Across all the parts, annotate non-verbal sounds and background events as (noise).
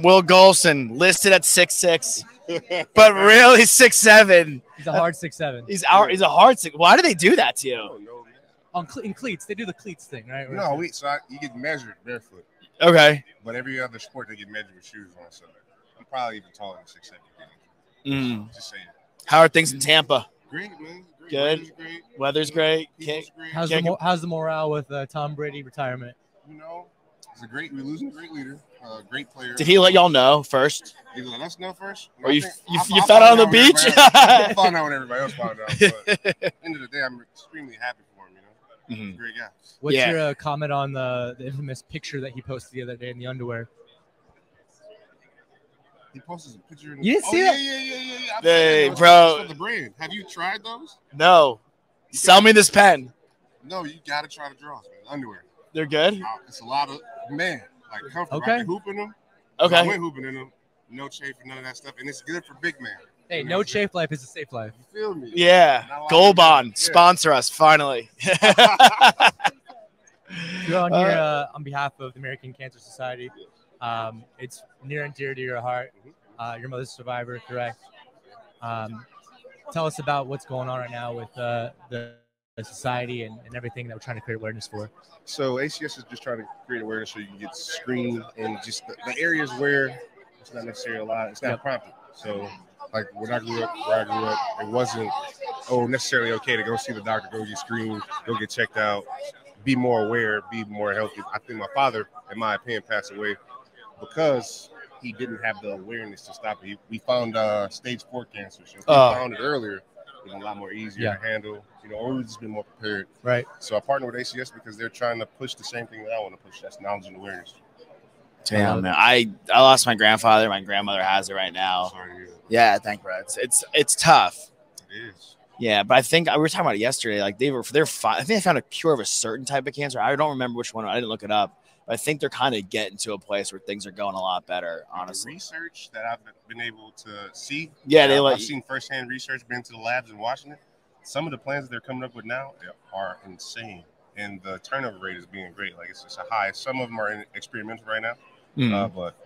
Instagram, Will Gholston, listed at six six, but really six seven. He's a hard six seven. He's our, he's a hard six. Why do they do that to you? don't know, man. On cle- in cleats, they do the cleats thing, right? Where No, it's- wait. So I, you get measured barefoot, Okay. but every other sport they get measured with shoes on. So I'm probably even taller than six seven. Mm. Just saying. How are things in Tampa? Great, man. Great. Good. Weather's great. Weather's great. Can't- great. How's Can't the mo- how's the morale with uh, Tom Brady retirement? you know, it's a great. We're losing a great leader, uh, great player. Did he let y'all know first? He let us know first? Or you- think- you- I'll- you I'll found out on the beach? everybody I'll find out when everybody else found out. But (laughs) end of the day, I'm extremely happy for him. You know, Mhm. great guy. What's Yeah. your uh, comment on the, the infamous picture that he posted the other day in the underwear? He posted a picture. In You didn't oh, see yeah, that? Yeah, yeah, yeah, yeah. I've Hey, seen bro. The brand. Have you tried those? No. Sell me this pen. No, you got to try the draws, man. Underwear. They're good. Uh, It's a lot of man, like comfortable. Okay. I can hoop in them. I Okay. went hooping in them. No chafe and none of that stuff, and it's good for big man. Hey, no chafe life is a safe life. You feel me? Yeah. Not Gold Bond yeah. sponsor us finally. (laughs) You're on Uh, here uh, on behalf of the American Cancer Society. Um, it's near and dear to your heart. Uh, your mother's a survivor, correct? Um, tell us about what's going on right now with uh, the, society and, and everything that we're trying to create awareness for. So ACS is just trying to create awareness so you can get screened and just the, the areas where it's not necessarily a lot. It's not Yep. prompted. So like when I grew up, where I grew up, it wasn't oh necessarily okay to go see the doctor, go get screened, go get checked out, be more aware, be more healthy. I think my father, in my opinion, passed away because he didn't have the awareness to stop it. He, we found uh, stage four cancer. So if we Oh. found it earlier, it was a lot more easier Yeah. to handle. You know, or we've just been more prepared. Right. So I partner with ACS because they're trying to push the same thing that I want to push. That's knowledge and awareness. Damn, man. I, I lost my grandfather. My grandmother has it right now. Sorry to hear that. Yeah, thank bro. It's it's it's tough. It is. Yeah, but I think we were talking about it yesterday. Like they were, they're fine. I think they found a cure of a certain type of cancer. I don't remember which one. I didn't look it up. But I think they're kind of getting to a place where things are going a lot better. The Honestly. research that I've been able to see. Yeah, they I've, I've seen firsthand research, been to the labs in watching it. Some of the plans that they're coming up with now are insane, and the turnover rate is being great. Like it's just a high. Some of them are in experimental right now, Mm. uh, but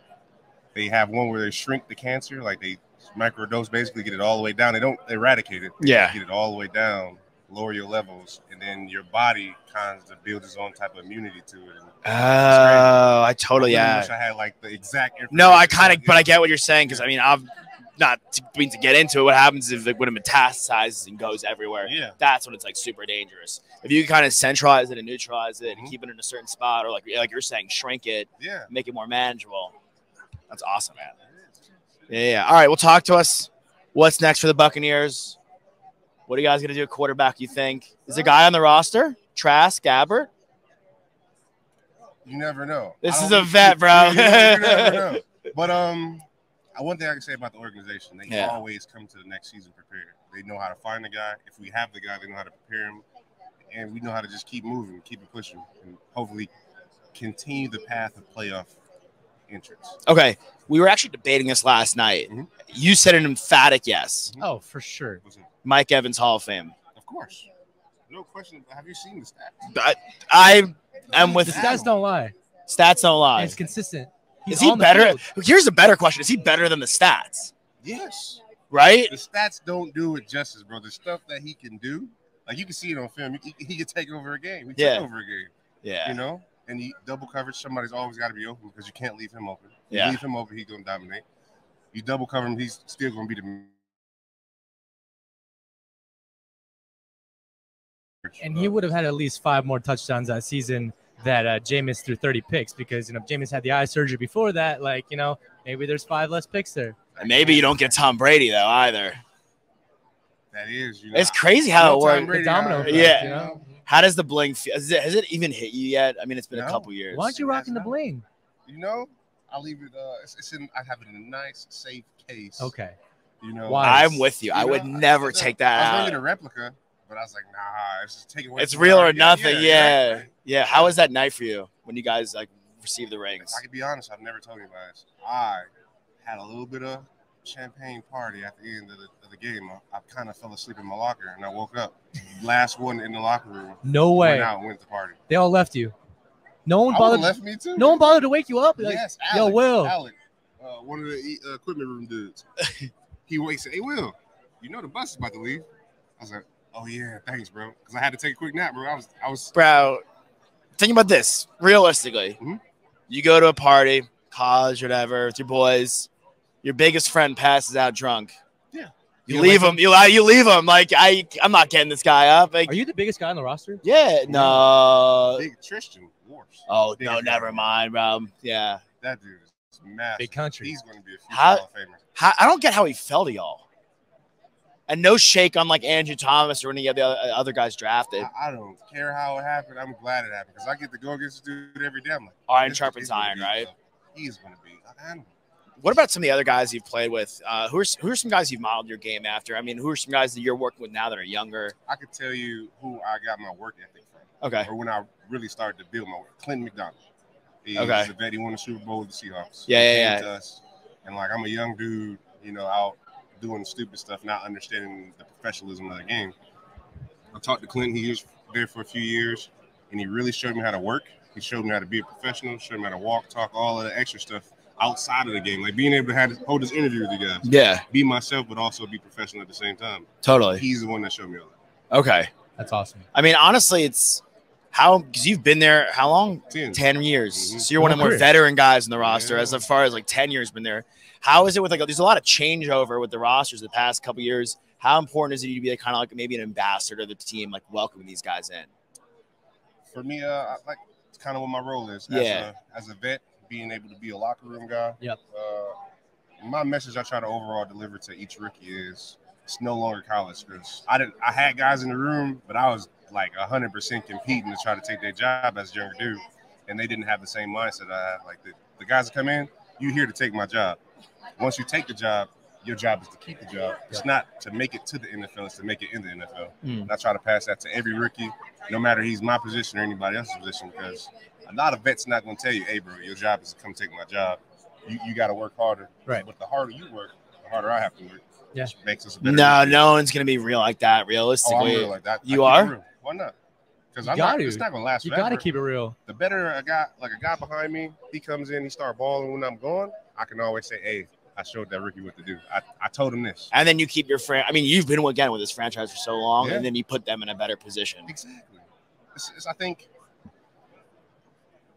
they have one where they shrink the cancer, like they microdose, basically get it all the way down. They don't eradicate it. They Yeah. get it all the way down, lower your levels, and then your body kind of builds its own type of immunity to it. And Oh, I totally I yeah. wish I had like the exact. No, I kind of, but I get what you're saying because I mean, I'm not to, mean to get into it. What happens if like, when it metastasizes and goes everywhere? Yeah. That's when it's like super dangerous. If you kind of centralize it and neutralize it and Mhm. keep it in a certain spot, or like like you're saying, shrink it, Yeah. make it more manageable. That's awesome, man. Yeah, yeah. All right, well, talk to us. What's next for the Buccaneers? What are you guys gonna do at quarterback? You think is a guy on the roster? Trask, Gabbert? You never know. This is a vet, (laughs) bro. You never, you never know. (laughs) But um, one thing I can say about the organization, they Yeah. always come to the next season prepared. They know how to find the guy. If we have the guy, they know how to prepare him, and we know how to just keep moving, keep it pushing, and hopefully continue the path of playoff entrance. Okay, we were actually debating this last night. Mhm. You said an emphatic yes. Oh, for sure. Mike Evans Hall of Fame. Of course, no question. Have you seen the stats? I, I am with The stats don't lie. stats don't And lie. it's consistent. He's Is he better? field. Here's a better question: Is he better than the stats? Yes. Right? The stats don't do it justice, bro. The stuff that he can do, like you can see it on film. He, he can take over a game. He Yeah. took over a game. Yeah. you know, and he double coverage. Somebody's always got to be open because you can't leave him open. You Yeah. leave him open, he's gonna dominate. You double cover him, he's still gonna be the. And he would have had at least five more touchdowns that season that uh, Jameis threw 30 picks because, you know, Jameis had the eye surgery before that. Like, you know, maybe there's five less picks there. And maybe you don't get Tom Brady though either. That is, you know, It's crazy how it works. Brady, domino effect, Yeah. you know? How does the bling feel? Has it, has it even hit you yet? I mean, it's been a couple years. Why aren't you rocking the bling? You know, I leave it. Uh, it's, it's in. I have it in a nice, safe case. Okay. You know, Why? I'm with you. I You would never I- take I that was gonna out. get a replica, but I was like, nah, it's just taking away. It's real mine. or nothing. Yeah. exactly. Yeah. How was that night for you when you guys like received the rings? I can be honest. I've never told you guys. I had a little bit of champagne party at the end of the, of the game. I, I kind of fell asleep in my locker, and I woke up. Last one in the locker room. No way. Went out and went to the party. They all left you. No one bothered. left me too. No one bothered to wake you up. Like, yes, yo, Alex, Will. Alec, uh, one of the e- uh, equipment room dudes. (laughs) he wakes. Hey, Will, you know the bus is about to leave. I was like, oh yeah, thanks, bro. Because I had to take a quick nap, bro. I was, I was. bro. Think about this realistically. Mhm. You go to a party, college, whatever, with your boys. Your biggest friend passes out drunk. Yeah. You You leave wake him. You you leave him. Like I, I'm not getting this guy up. Like, Are you the biggest guy on the roster? yeah, no. Big Tristan Wirfs. Oh Big no, guy. never mind, bro. Yeah. That dude is massive. Big country. He's going to be a future How- Hall of Famer. How, I don't get how he fell to y'all. And no shake on like Andrew Thomas or any of the other, other guys drafted. I, I don't care how it happened. I'm glad it happened because I get to go against this dude every day. I'm like, Iron this sharpens iron, right? He's going to be an animal. What about some of the other guys you've played with? Uh, who are who are some guys you've modeled your game after? I mean, who are some guys that you're working with now that are younger? I could tell you who I got my work ethic from, Okay. or when I really started to build my work. Clinton McDonald. He's Okay. a vet. He won the Super Bowl with the Seahawks. Yeah, He yeah, yeah. us, and like I'm a young dude, you know, out doing stupid stuff, not understanding the professionalism of the game. I talked to Clinton. He was there for a few years, and he really showed me how to work. He showed me how to be a professional. Showed me how to walk, talk, all of the extra stuff outside of the game, like being able to have hold this interview with you guys, Yeah, be myself, but also be professional at the same time. totally. He's the one that showed me all that. Okay. That's awesome. I mean, honestly, it's how because you've been there how long? Ten. 10 years. Mhm. So you're one of the more veteran guys in the roster Yeah. as far as like 10 years been there. How is it with like there's a lot of changeover with the rosters the past couple years? How important is it to be like, kind of like maybe an ambassador to the team, like welcoming these guys in? for me, uh, like it's kind of what my role is. Yeah. As a, as a vet, being able to be a locker room guy. Yep. Uh, my message I try to overall deliver to each rookie is it's no longer college because I didn't. I had guys in the room, but I was like hundred percent competing to try to take their job as a younger dude, and they didn't have the same mindset I have. Like the, the guys that come in, you here to take my job. Once you take the job, your job is to keep the job. It's not to make it to the NFL; it's to make it in the NFL. Mm. And I try to pass that to every rookie, no matter he's my position or anybody else's position, because a lot of vets not going to tell you, "Hey, bro, your job is to come take my job. You, you got to work harder." Right. But the harder you work, the harder I have to work. Yeah. Which makes us a better. No, rookie. no one's gonna be real like that. Oh, I'm Realistically, real like that. You keep it are? Real. Why not? Because I'm not. gotta. It's not going to last You forever. got to keep it real. the better a guy, like a guy behind me, he comes in, he start balling when I'm gone. I can always say, "Hey, I showed that rookie what to do. I, I told him this." and then you keep your friend. I mean, you've been again with this franchise for so long, Yeah. and then you put them in a better position. Exactly. It's, it's, I think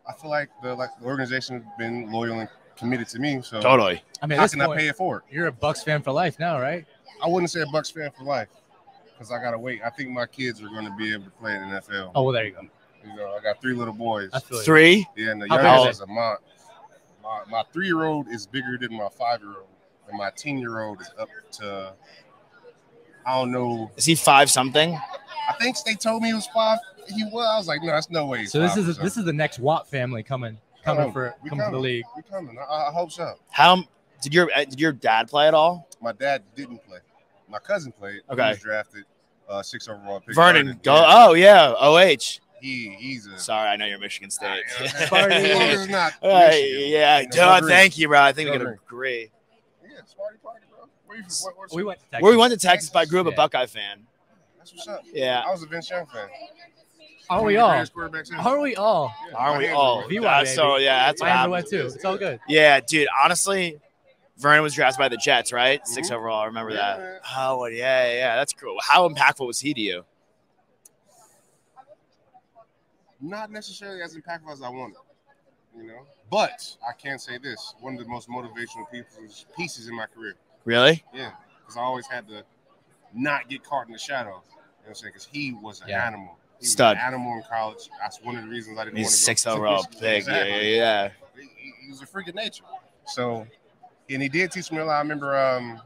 I feel like the like the organization has been loyal and committed to me. So Totally. I mean, how at this can I point, pay it forward? you're a Bucs fan for life now, right? I wouldn't say a Bucs fan for life because I gotta wait. I think my kids are going to be able to play in the NFL. Oh well, there you go. You know, I got three little boys. I feel you. Three. Yeah, and the youngest are is a my my, my three year old is bigger than my five year old, and my ten year old is up to I don't know. Is he five something? I think they told me he was five. He was. I was like, no, that's no way. So this is or this is the next Watt family coming coming for we coming to the league. We coming. I, I hope so. How did your uh, did your dad play at all? My dad didn't play. My cousin played. Okay. He was drafted uh, six overall pick. Vernon, go. Yeah. Oh yeah, OH. He he's a. Sorry, I know you're Michigan State. (laughs) Sparty. As not. Uh, Michigan, yeah, you know, duh, thank you, bro. I think Go we're gonna agree. Yeah, Sparty party, bro. Where you from? What, what's We went to Texas. Where we went to Texas, but I grew up a Buckeye fan. That's what's up. Yeah, I was a Vince Young fan. Are we of the all? greatest. Are we all? Yeah, aren't we all? are VY, That's so yeah, that's what Mine happened. went too. It's all good. Yeah, dude. Honestly, Vernon was drafted by the Jets, right? 6 Mhm. overall. I remember Yeah. that. Oh, yeah, yeah. That's cool. How impactful was he to you? Not necessarily as impactful as I wanted, you know. But I can say this: one of the most motivational pieces pieces in my career. Really? Yeah, because I always had to not get caught in the shadows. You know what I'm saying? Because he was an Yeah. animal. He was Stud. an animal in college. That's one of the reasons I didn't He's want to six go overall, pick. Exactly. Yeah, yeah. He, he- he was a freak of nature. So, and he did teach me a lot. I remember um,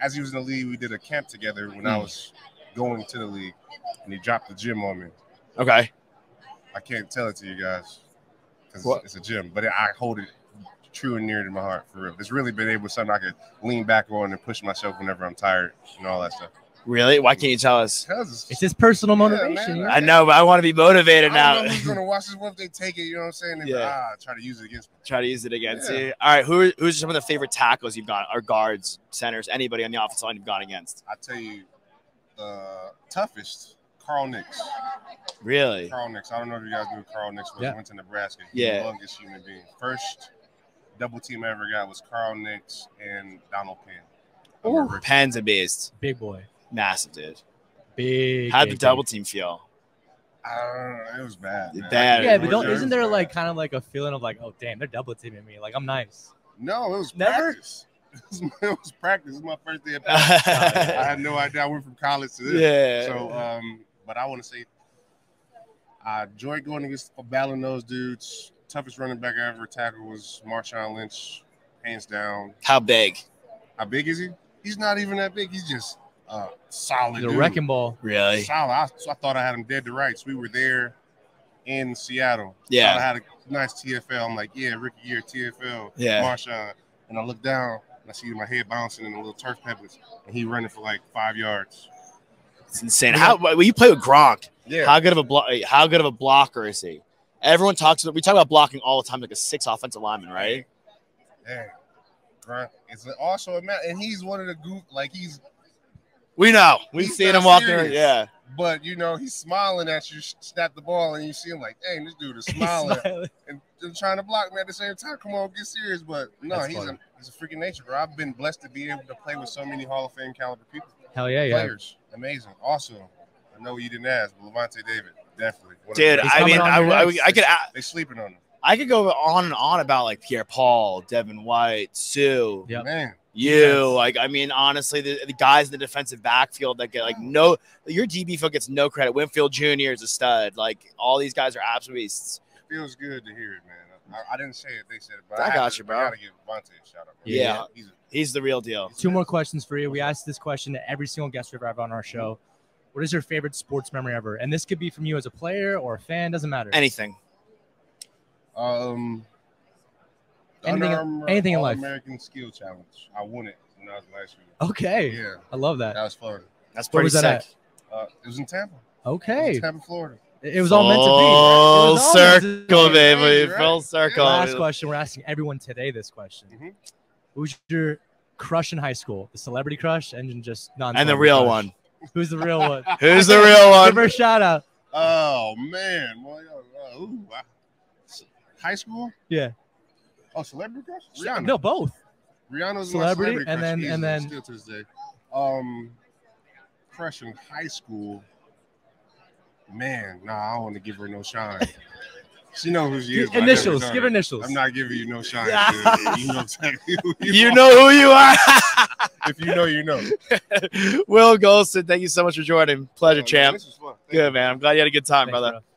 as he was in the league, we did a camp together when I Hmm. was going to the league, and he dropped the gym on me. Okay. I can't tell it to you guys because What? it's a gym, but I hold it true and near to my heart for real. It's really been able something I could lean back on and push myself whenever I'm tired and all that stuff. Really? Why can't you tell us? It's his personal Yeah, motivation. man. you? I know, but I want to be motivated I now. don't know who's gonna watch this. (laughs) What if they take it? You know what I'm saying? And Yeah. ah, try to use it against me. Try to use it against Yeah. you. All right. Who who's some of the favorite tackles you've got? or guards, centers, anybody on the offensive line you've gone against? I tell you, the toughest, Carl Nicks. Really? Carl Nicks. I don't know if you guys knew Carl Nicks was. Yeah. He went to Nebraska. Yeah. Humongous human being. First double team I ever got was Carl Nicks and Donald Penn. I'm a Ooh, rookie. Penn's a beast. Big boy. Massive, dude. Big. How'd the double team feel? I it was bad. man. Bad. Yeah, but don't, isn't there bad. like kind of like a feeling of like, oh damn, they're double teaming me. Like I'm nice. No, it was Never? practice. (laughs) It was, it was practice. It was my first day of (laughs) practice. I had no idea. I went from college to this. Yeah. So, uh, um, but I want to say, I enjoyed going against battling those dudes. Toughest running back I ever tackled was Marshawn Lynch, hands down. How big? How big is he? He's not even that big. He's just uh, solid. The dude. wrecking ball. Really? Solid. I, so I thought I had him dead to rights. We were there in Seattle. Yeah. I had a nice TFL. I'm like, yeah, rookie year TFL. Yeah. Marshawn. And I look down and I see my head bouncing in the little turf pebbles, and he running for like five yards. It's insane. How well, you play with Gronk? Yeah. How good of a blo- how good of a blocker is he? Everyone talks. About, we talk about blocking all the time, like a six offensive lineman, right? Yeah. Grunt is also a man, and he's one of the goof. Like he's, We know. We've He's seen him walking. around. serious. Yeah. but you know, he's smiling at you, snap the ball, and you see him like, dang, this dude is (laughs) smiling smiling. and, and trying to block me at the same time. Come on, get serious. But no, That's he's funny. a he's a freaking nature, bro. I've been blessed to be able to play with so many Hall of Fame caliber people, Hell yeah, yeah. players. Amazing. Awesome. I know you didn't ask, but Lavonte David, definitely. One of Dude, the- He's I mean, on I, I. I could a- they sleeping on him. I could go on and on about like Pierre Paul, Devin White, Suh, Yeah, Man, you. Yes. Like, I mean, honestly, the, the guys in the defensive backfield that get like no, your DB field gets no credit. Winfield Jr. is a stud. Like, all these guys are absolute beasts. feels good to hear it, man. I, I didn't say it; they said it, but I had got to- you, bro. I gotta give Lavonte a shout out. bro. Yeah. He's a, He's the real deal. Two more questions for you. We asked this question to every single guest we've ever had on our show. What is your favorite sports memory ever? And this could be from you as a player or a fan, doesn't matter. Anything. Um, the Anything- Under Armour anything in life. All-American Skill Challenge. I won it when I was in high school. Okay. Yeah, I love that. that was Florida. That's Where pretty was that sick. Uh, it was in Tampa. It was Okay. in Tampa, Florida. It was all meant to be. It Full was all meant to circle, be. baby. Right? Full circle. Last question. We're asking everyone today this question. Mhm. Who's your crush in high school? The celebrity crush and just non And the real one. Who's the real one? (laughs) Who's the real (laughs) one? Give her one? a shout out. Oh man, boy, uh, ooh, wow. high school? Yeah. Oh, celebrity crush? Rihanna. No, both. Rihanna's Celebrity, my celebrity and then- and then- still to this day. Um, crush in high school. Man, nah, I don't want to give her no shine. She know who she is. but I never Initials. Give her initials. I'm not giving you no shine. You know exactly (laughs) who you, You are. know who you are. (laughs) If you know, you know. (laughs) Will Gholston, thank you so much for joining. Pleasure, Oh, champ. Was fun. You. Good, man. I'm glad you had a good time, Thanks, brother. bro.